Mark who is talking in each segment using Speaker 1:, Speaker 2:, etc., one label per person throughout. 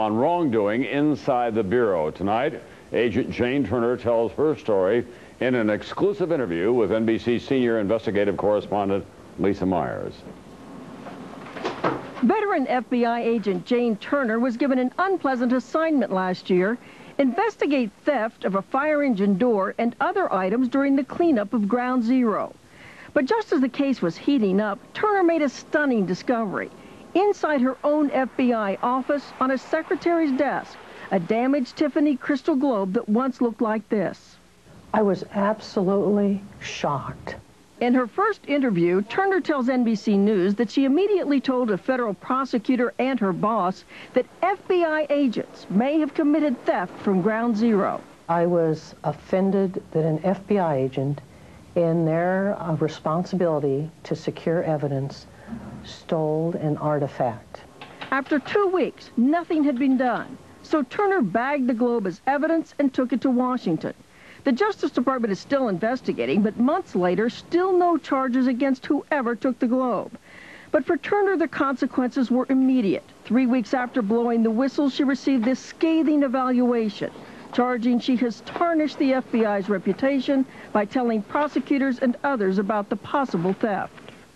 Speaker 1: on wrongdoing inside the Bureau. Tonight, Agent Jane Turner tells her story in an exclusive interview with NBC senior investigative correspondent Lisa Myers.
Speaker 2: Veteran FBI agent Jane Turner was given an unpleasant assignment last year. Investigate theft of a fire engine door and other items during the cleanup of Ground Zero. But just as the case was heating up, Turner made a stunning discovery. Inside her own FBI office, on a secretary's desk, a damaged Tiffany crystal globe that once looked like this.
Speaker 3: I was absolutely shocked.
Speaker 2: In her first interview, Turner tells NBC News that she immediately told a federal prosecutor and her boss that FBI agents may have committed theft from Ground Zero.
Speaker 3: I was offended that an FBI agent, in their uh, responsibility to secure evidence, stole an artifact.
Speaker 2: After two weeks, nothing had been done. So Turner bagged the globe as evidence and took it to Washington. The Justice Department is still investigating, but months later, still no charges against whoever took the globe. But for Turner, the consequences were immediate. Three weeks after blowing the whistle, she received this scathing evaluation, charging she has tarnished the FBI's reputation by telling prosecutors and others about the possible theft.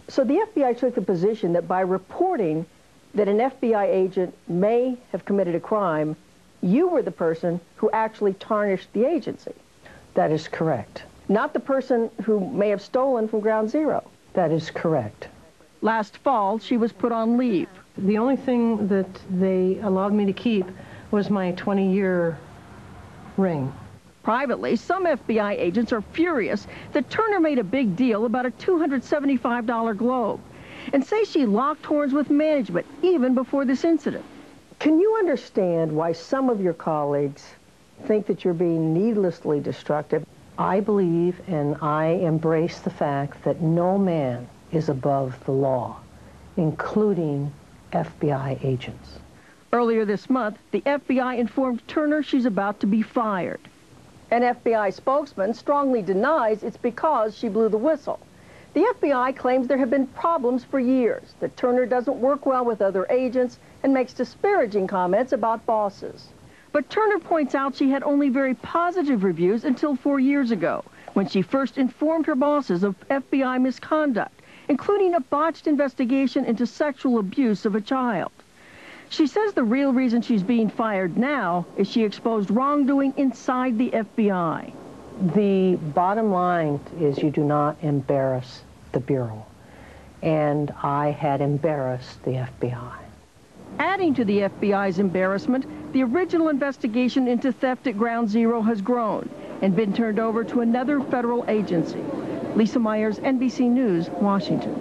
Speaker 2: So the FBI took the position that by reporting that an FBI agent may have committed a crime, you were the person who actually tarnished the agency.
Speaker 3: That is correct.
Speaker 2: Not the person who may have stolen from Ground Zero.
Speaker 3: That is correct.
Speaker 2: Last fall, she was put on leave.
Speaker 3: The only thing that they allowed me to keep was my 20-year ring.
Speaker 2: Privately, some FBI agents are furious that Turner made a big deal about a $275 globe and say she locked horns with management even before this incident. Can you understand why some of your colleagues think that you're being needlessly destructive.
Speaker 3: I believe and I embrace the fact that no man is above the law, including FBI agents.
Speaker 2: Earlier this month, the FBI informed Turner she's about to be fired. An FBI spokesman strongly denies it's because she blew the whistle. The FBI claims there have been problems for years, that Turner doesn't work well with other agents and makes disparaging comments about bosses. But Turner points out she had only very positive reviews until four years ago, when she first informed her bosses of FBI misconduct, including a botched investigation into sexual abuse of a child. She says the real reason she's being fired now is she exposed wrongdoing inside the FBI.
Speaker 3: The bottom line is you do not embarrass the Bureau. And I had embarrassed the FBI.
Speaker 2: Adding to the FBI's embarrassment, the original investigation into theft at Ground Zero has grown and been turned over to another federal agency. Lisa Myers, NBC News, Washington.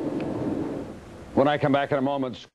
Speaker 1: When I come back in a moment,